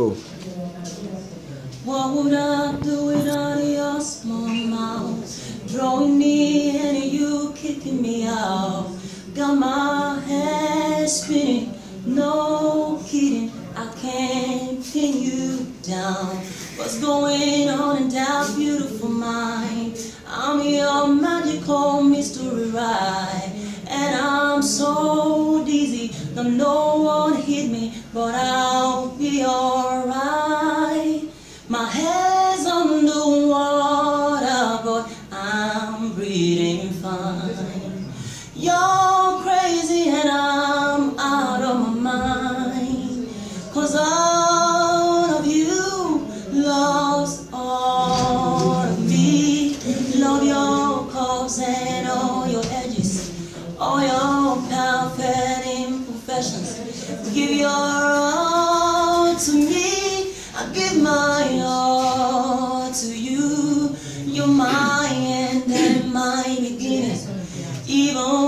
Oh. What would I do without your small mouth? Drawing me in and you kicking me out. Got my head spinning, no kidding. I can't pin you down. What's going on in that beautiful mind? I'm your magical mystery ride. And I'm so dizzy, that no one hit me, but I'll. My head's on the water, but I'm breathing fine. You're crazy and I'm out of my mind. Cause all of you loves all of me. Love your curves and all your edges, all your perfect imperfections. Give your give my all to you. You're my end and my beginning. Even